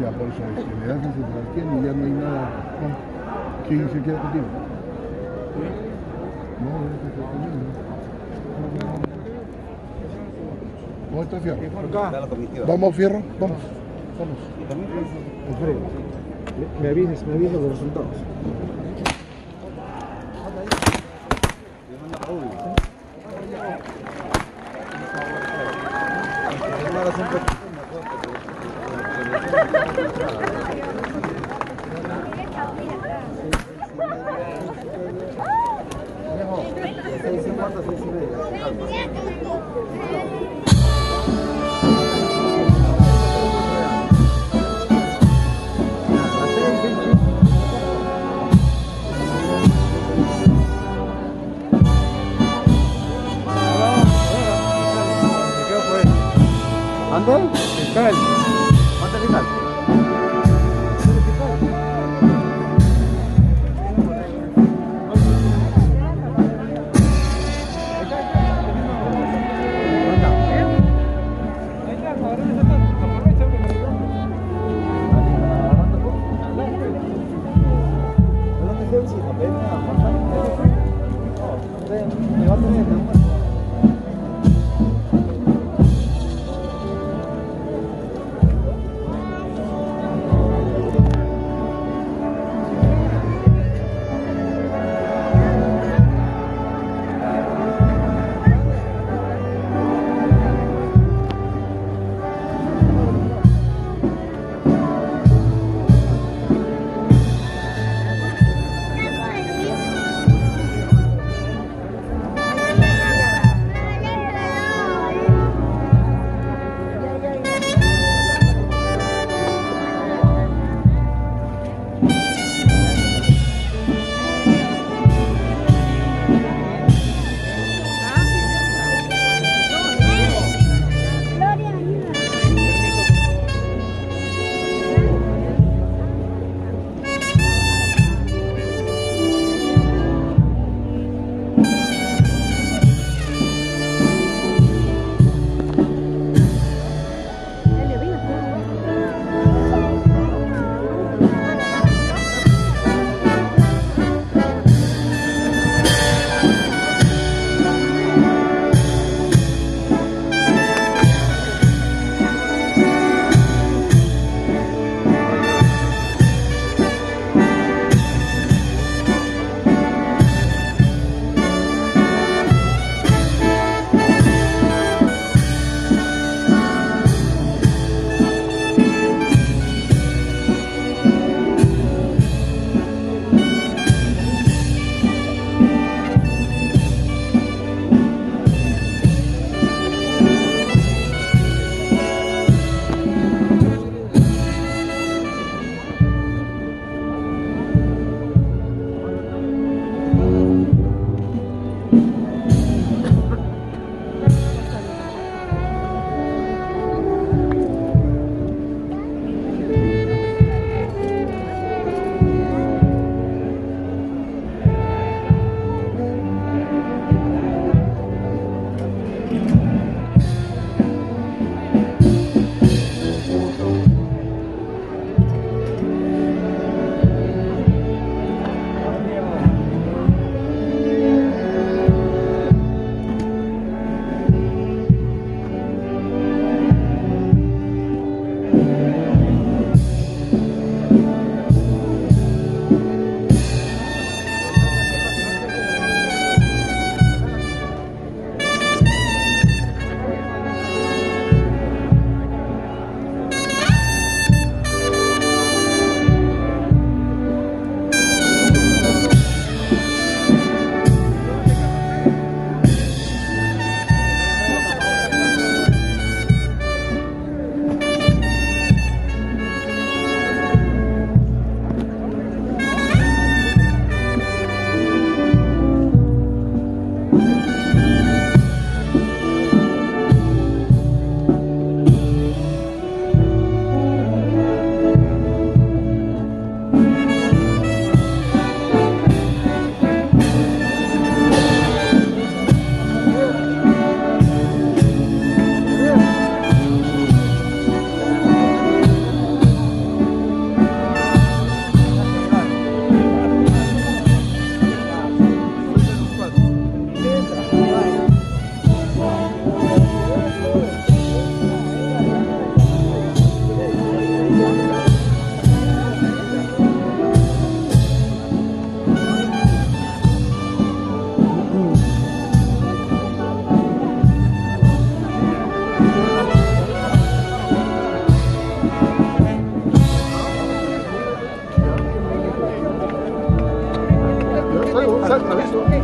Ya por eso, si le das ese trasquién y ya no hay nada. ¿no? ¿Quién se queda contigo? No, no se queda conmigo. ¿Dónde está Fierro? Vamos, Fierro, vamos. Vamos. Me avisas, me avisas los resultados. Gracias, amor.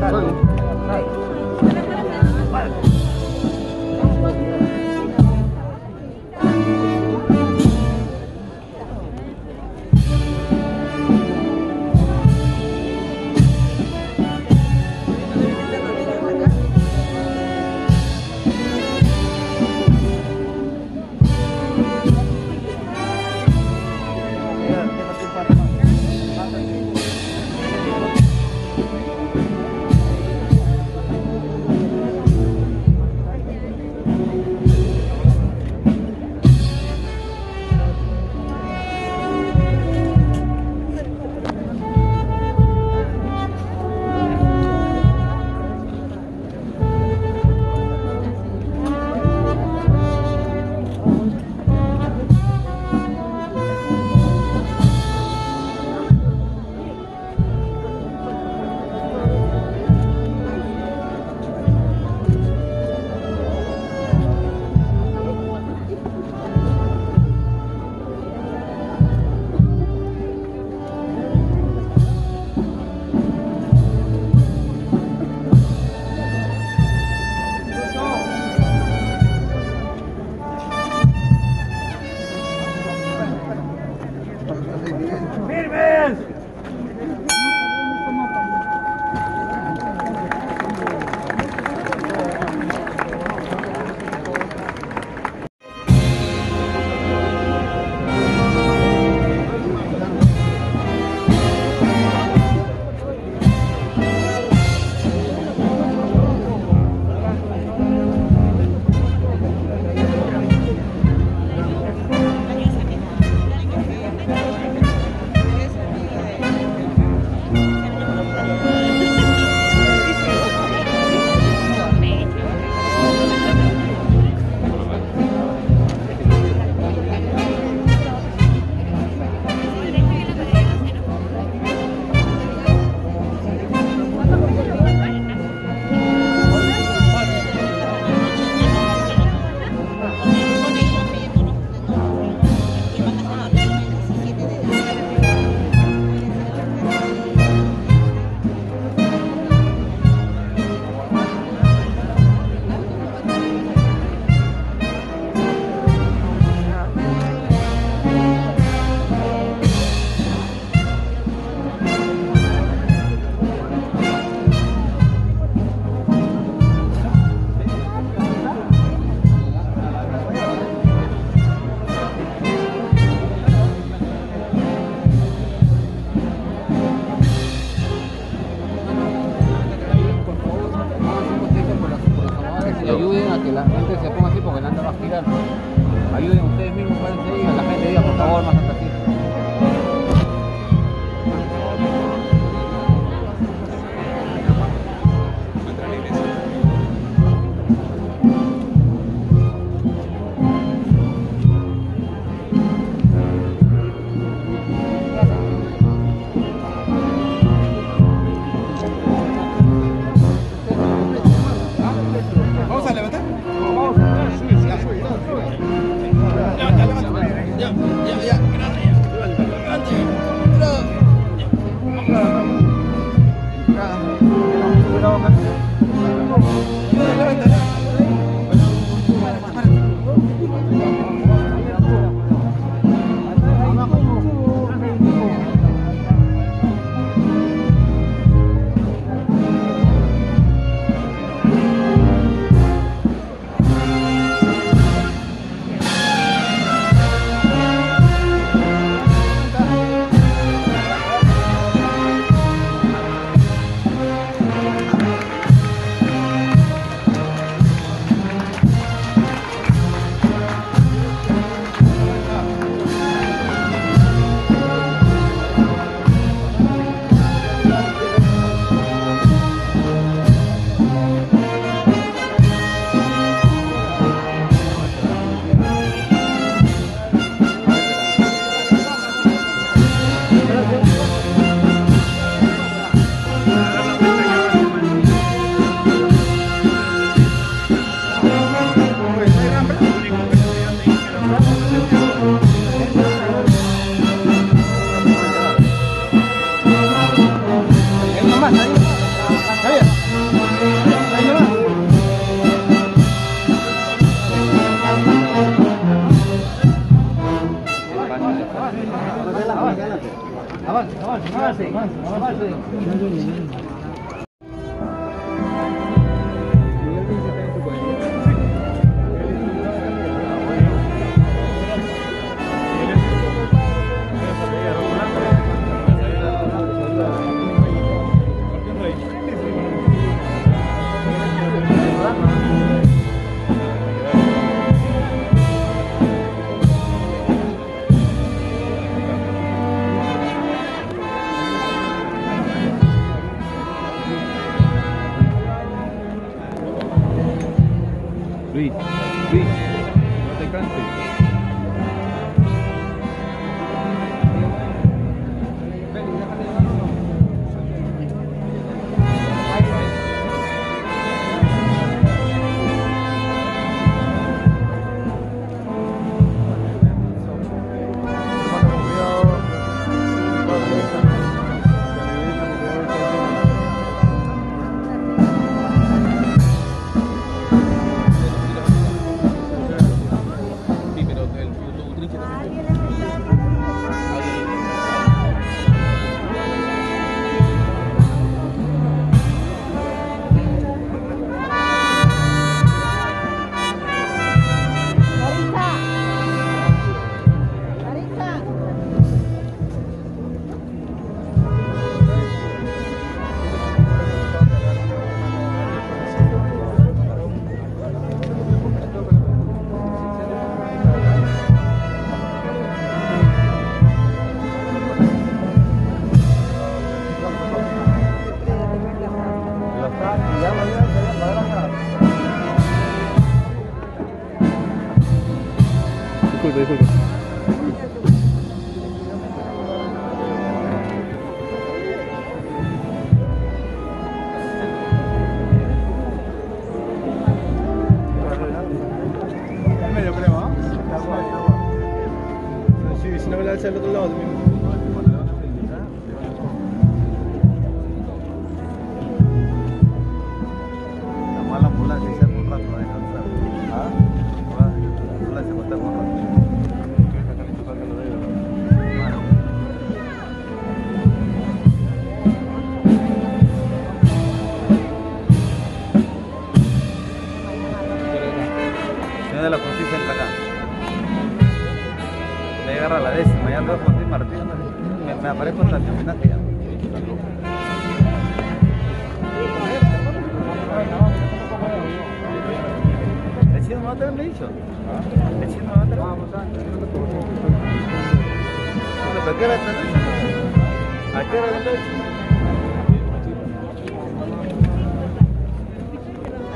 Entschuldigung.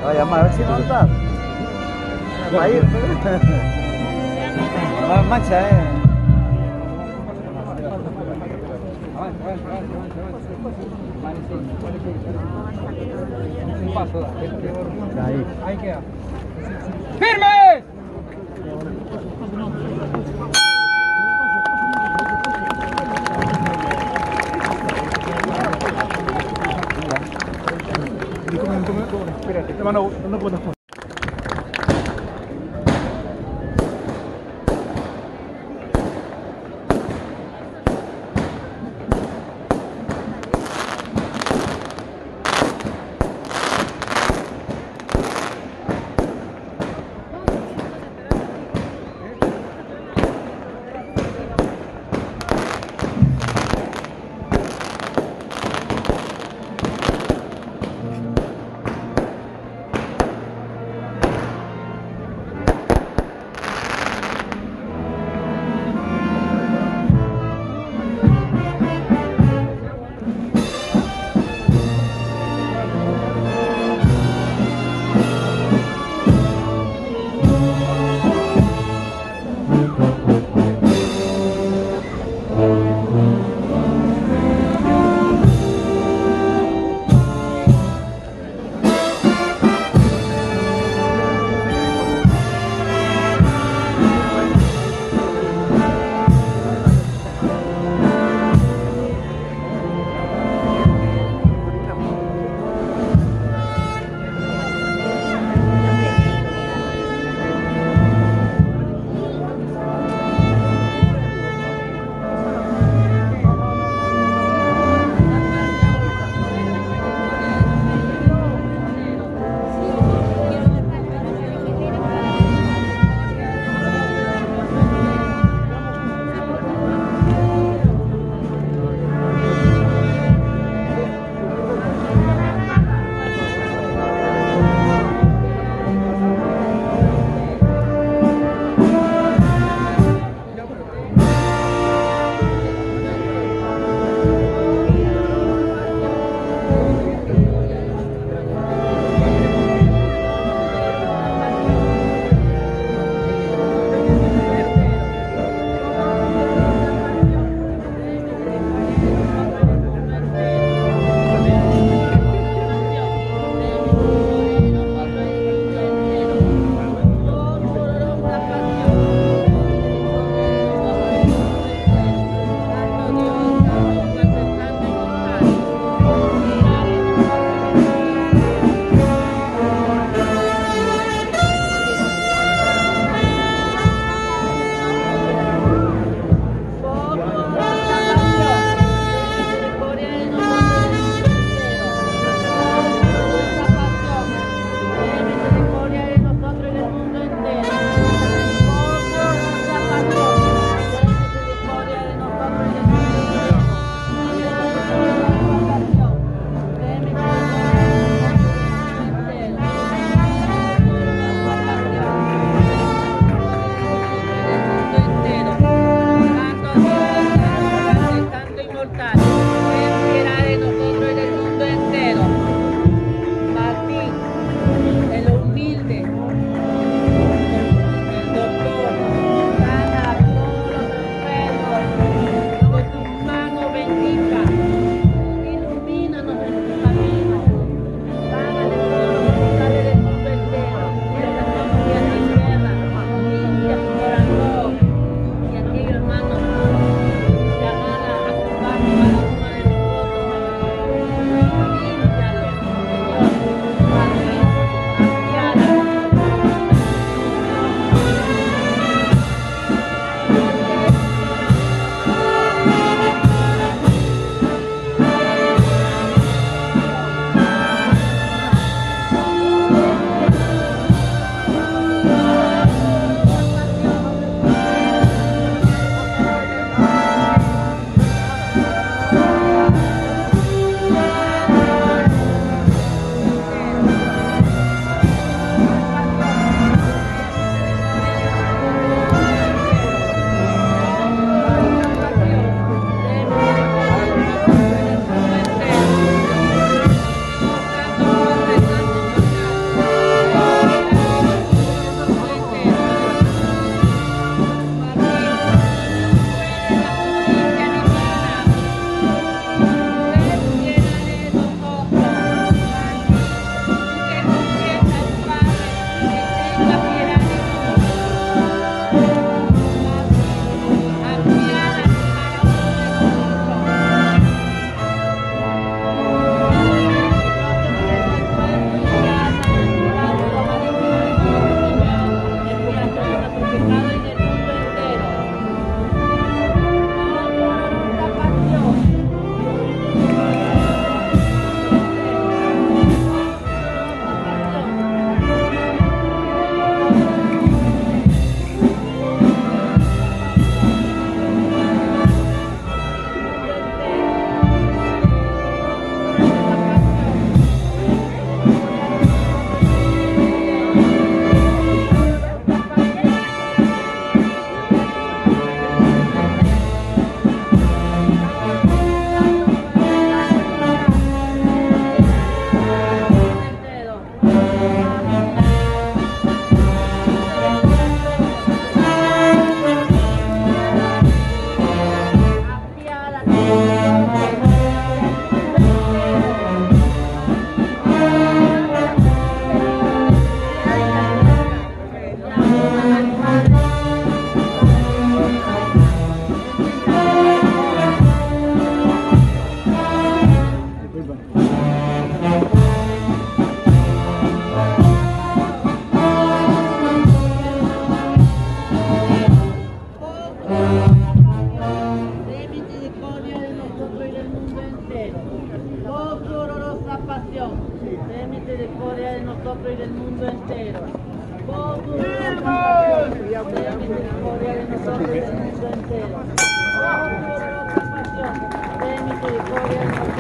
voy a llamar a ver si no ah, está. Va a ir. Va en marcha, eh. Avanza, avanza, avanza. Un paso, Ahí. Ahí queda. ¡Firmes! Espérate. Hermano, no puedo. Compasión, ten misericordia de nosotros y del mundo entero. Por tu ten misericordia de nosotros y del mundo entero. Por tu ten misericordia de nosotros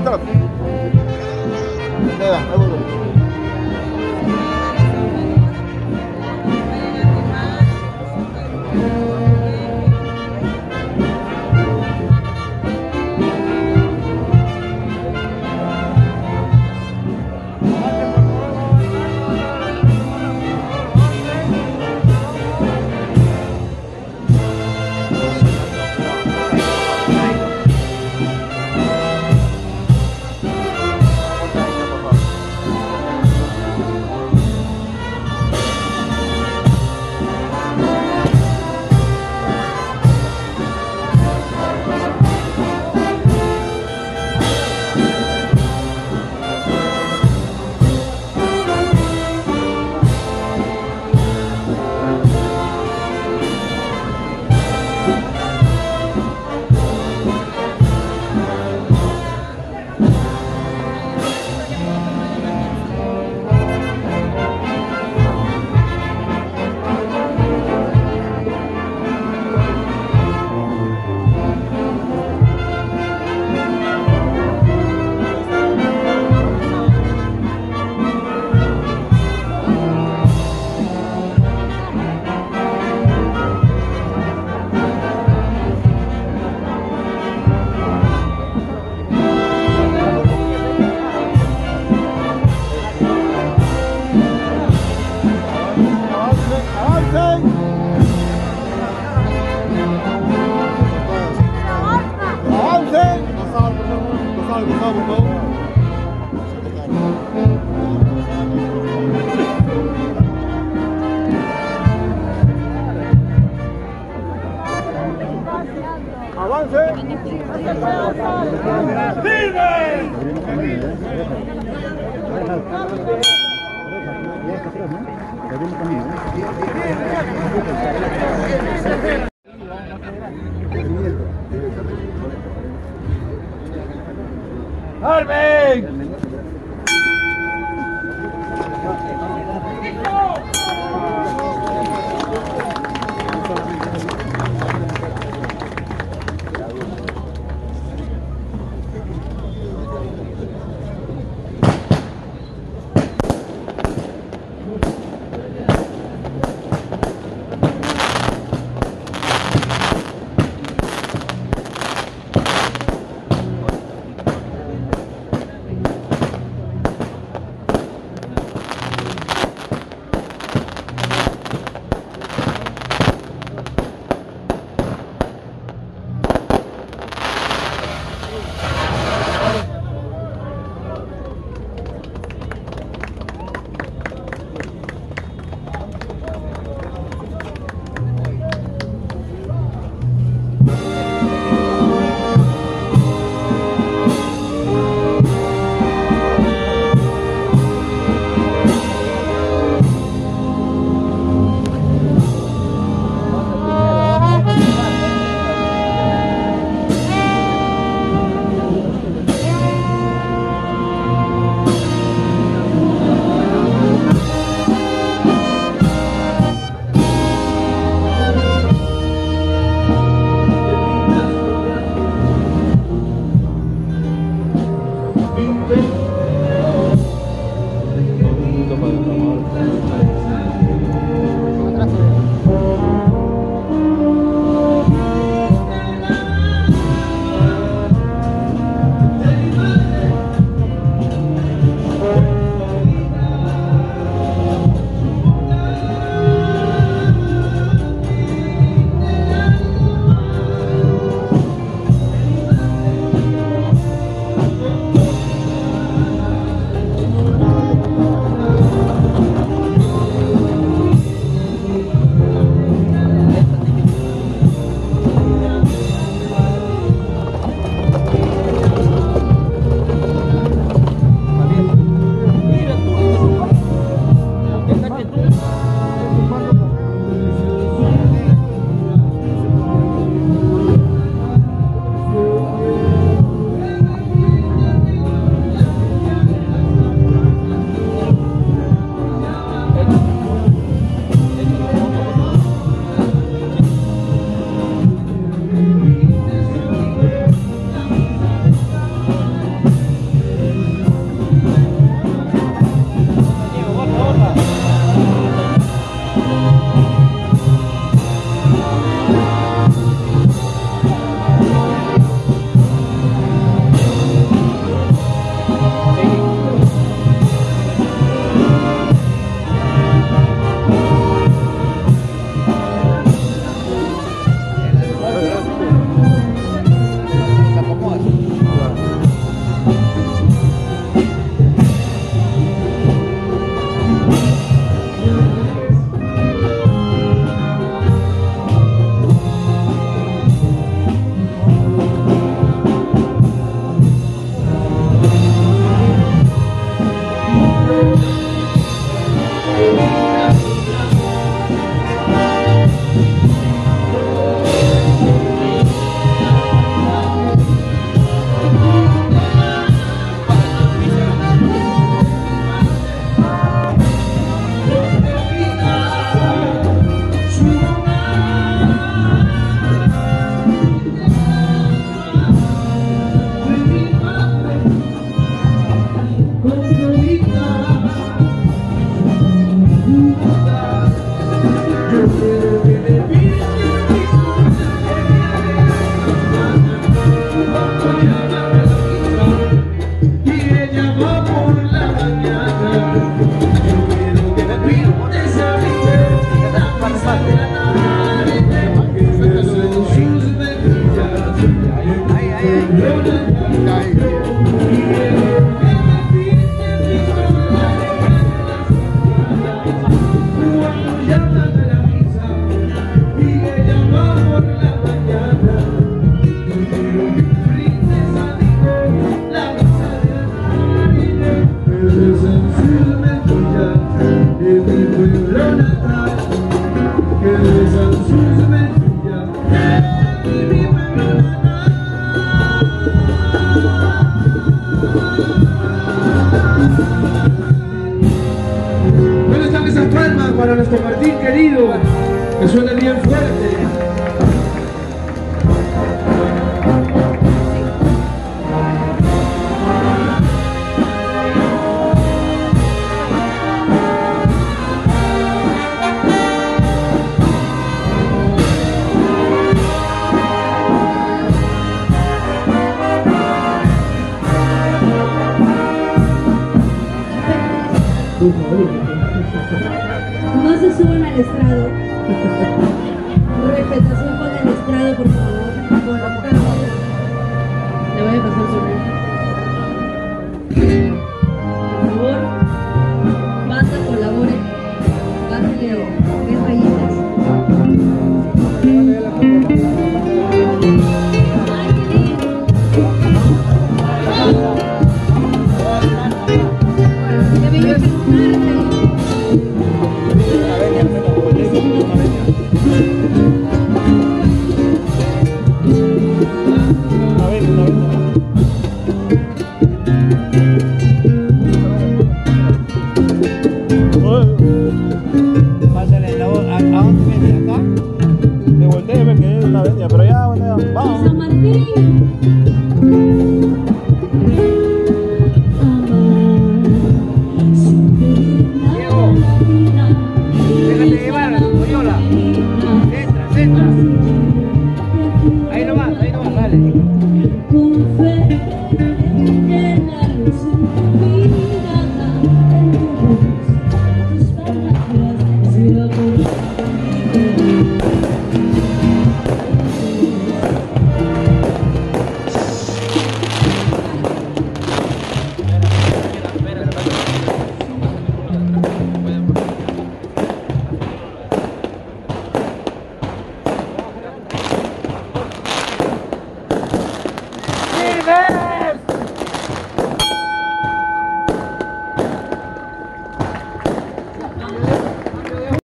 tá.